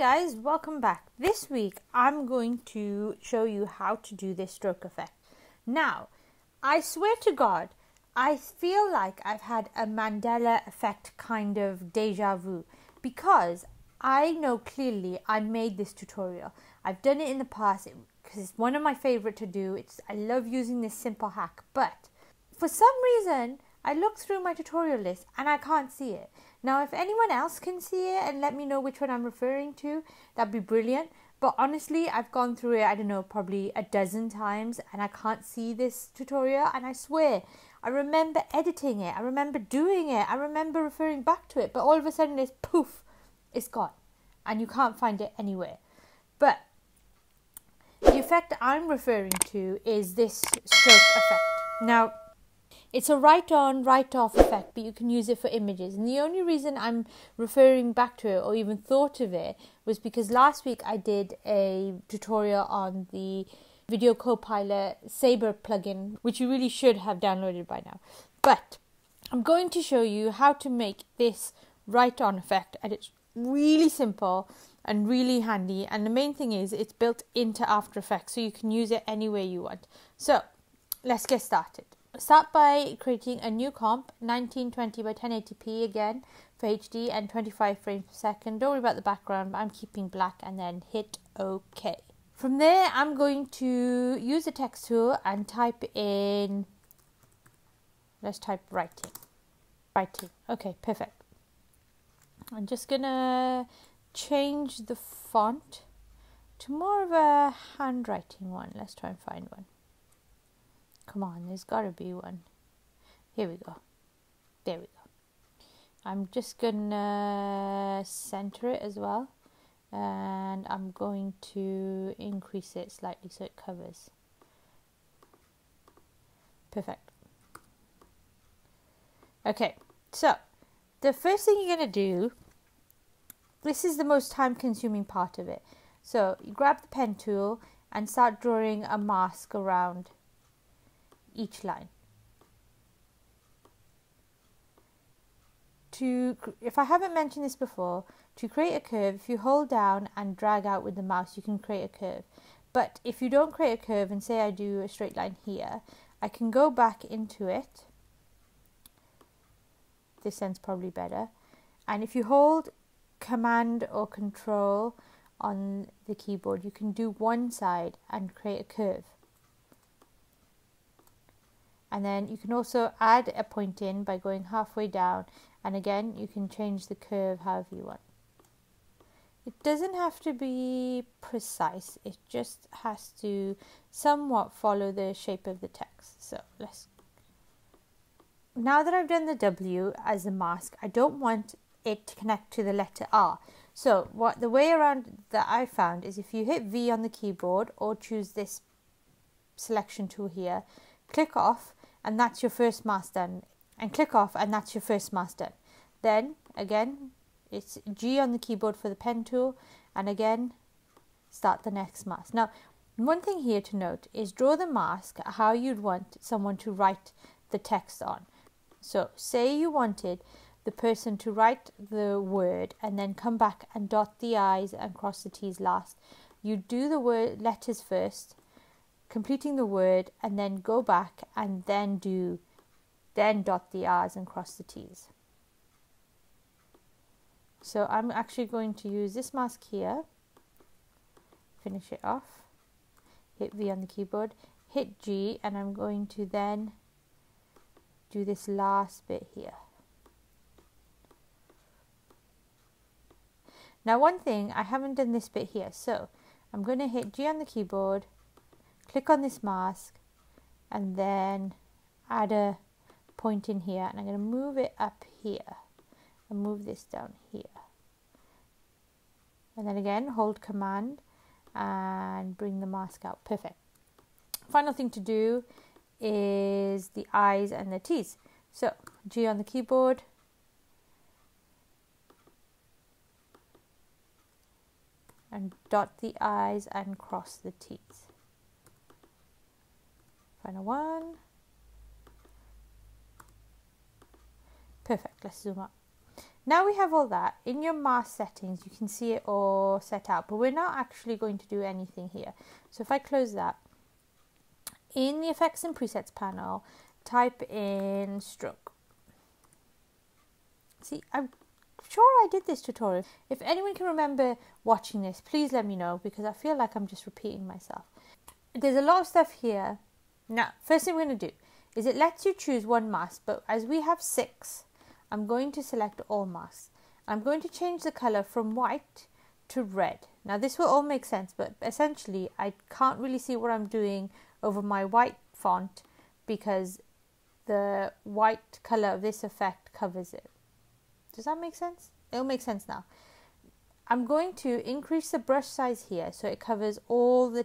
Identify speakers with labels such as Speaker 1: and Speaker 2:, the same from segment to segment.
Speaker 1: guys, welcome back. This week I'm going to show you how to do this stroke effect. Now, I swear to God, I feel like I've had a Mandela effect kind of deja vu because I know clearly I made this tutorial. I've done it in the past because it's one of my favorite to do. It's I love using this simple hack, but for some reason I look through my tutorial list and I can't see it. Now, if anyone else can see it and let me know which one I'm referring to, that'd be brilliant. But honestly, I've gone through it, I don't know, probably a dozen times and I can't see this tutorial. And I swear, I remember editing it, I remember doing it, I remember referring back to it, but all of a sudden it's poof, it's gone. And you can't find it anywhere. But the effect I'm referring to is this stroke effect. Now, it's a write on, write off effect, but you can use it for images. And the only reason I'm referring back to it or even thought of it was because last week I did a tutorial on the Video Copilot Saber plugin, which you really should have downloaded by now. But I'm going to show you how to make this write on effect, and it's really simple and really handy. And the main thing is, it's built into After Effects, so you can use it anywhere you want. So let's get started. Start by creating a new comp 1920 by 1080p again for HD and 25 frames per second. Don't worry about the background, but I'm keeping black and then hit OK. From there, I'm going to use the text tool and type in, let's type writing. Writing. Okay, perfect. I'm just gonna change the font to more of a handwriting one. Let's try and find one. Come on, there's got to be one. Here we go. There we go. I'm just gonna center it as well, and I'm going to increase it slightly so it covers. Perfect. Okay, so the first thing you're gonna do. This is the most time consuming part of it. So you grab the pen tool and start drawing a mask around each line. To, if I haven't mentioned this before, to create a curve, if you hold down and drag out with the mouse, you can create a curve. But if you don't create a curve and say I do a straight line here, I can go back into it. This end's probably better. And if you hold command or control on the keyboard, you can do one side and create a curve and then you can also add a point in by going halfway down. And again you can change the curve however you want. It doesn't have to be precise. It just has to somewhat follow the shape of the text. So let's now that I've done the W as a mask I don't want it to connect to the letter R. So what the way around that I found is if you hit V on the keyboard or choose this selection tool here click off and that's your first mask done. And click off and that's your first mask done. Then again it's G on the keyboard for the pen tool and again start the next mask now one thing here to note is draw the mask how you'd want someone to write the text on. So say you wanted the person to write the word and then come back and dot the i's and cross the t's last. You do the word letters first completing the word and then go back and then do then dot the r's and cross the t's. So I'm actually going to use this mask here. Finish it off. Hit V on the keyboard. Hit G and I'm going to then do this last bit here. Now one thing I haven't done this bit here. So I'm going to hit G on the keyboard click on this mask and then add a point in here. And I'm going to move it up here and move this down here. And then again hold command and bring the mask out. Perfect. Final thing to do is the I's and the T's. So G on the keyboard. And dot the I's and cross the T's One. Perfect, let's zoom up. Now we have all that. In your mask settings, you can see it all set out, but we're not actually going to do anything here. So if I close that, in the effects and presets panel, type in stroke. See, I'm sure I did this tutorial. If anyone can remember watching this, please let me know because I feel like I'm just repeating myself. There's a lot of stuff here. Now, first thing we're going to do is it lets you choose one mask, but as we have six, I'm going to select all masks. I'm going to change the color from white to red. Now this will all make sense, but essentially I can't really see what I'm doing over my white font because the white color of this effect covers it. Does that make sense? It'll make sense now. I'm going to increase the brush size here so it covers all the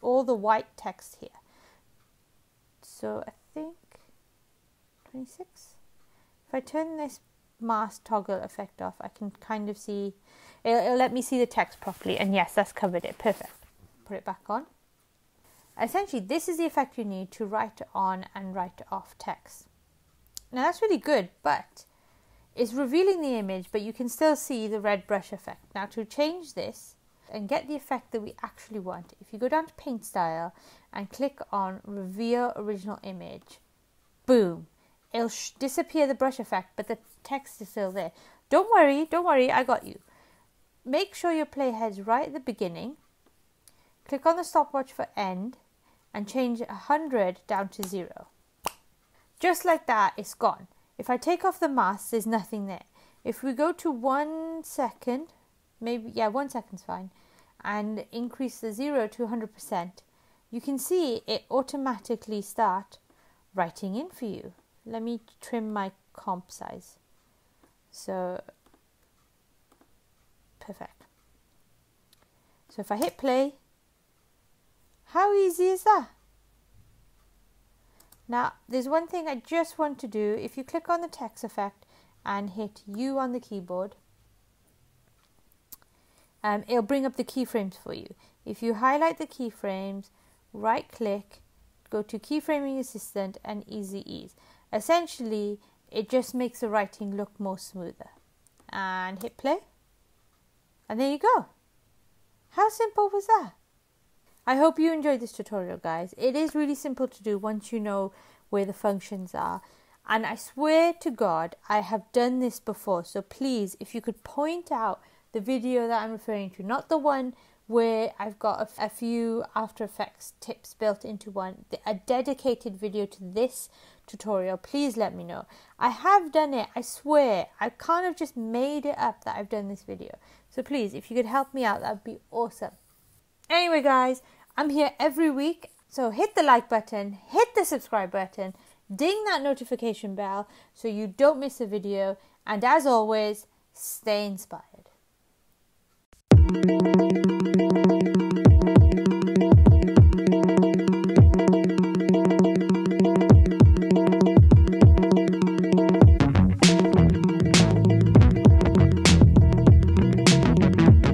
Speaker 1: all the white text here. So I think 26. If I turn this mask toggle effect off, I can kind of see, it'll, it'll let me see the text properly. And yes, that's covered it. Perfect. Put it back on. Essentially, this is the effect you need to write on and write off text. Now that's really good, but it's revealing the image, but you can still see the red brush effect. Now to change this and get the effect that we actually want, if you go down to paint style and click on reveal original image, boom, it'll sh- disappear the brush effect, but the text is still there. Don't worry, don't worry, I got you. Make sure your playhead's right at the beginning. Click on the stopwatch for end and change 100 down to 0. Just like that, it's gone. If I take off the mask, there's nothing there. If we go to one second, maybe, yeah, one second's fine, and increase the 0 to 100%, you can see it automatically start writing in for you. Let me trim my comp size. So perfect. So if I hit play how easy is that? Now there's one thing I just want to do. If you click on the text effect and hit U on the keyboard um, it'll bring up the keyframes for you if you highlight the keyframes right click go to keyframing assistant and easy ease Essentially, it just makes the writing look more smoother. And hit play. And there you go. How simple was that? I hope you enjoyed this tutorial, guys. It is really simple to do once you know where the functions are. And I swear to God, I have done this before. So please, if you could point out the video that I'm referring to, not the one where I've got a, few After Effects tips built into one, a dedicated video to this tutorial, please let me know. I have done it, I swear. I kind of just made it up that I've done this video. So please, if you could help me out, that would be awesome. Anyway, guys, I'm here every week. So hit the like button, hit the subscribe button, ding that notification bell so you don't miss a video. And as always, stay inspired.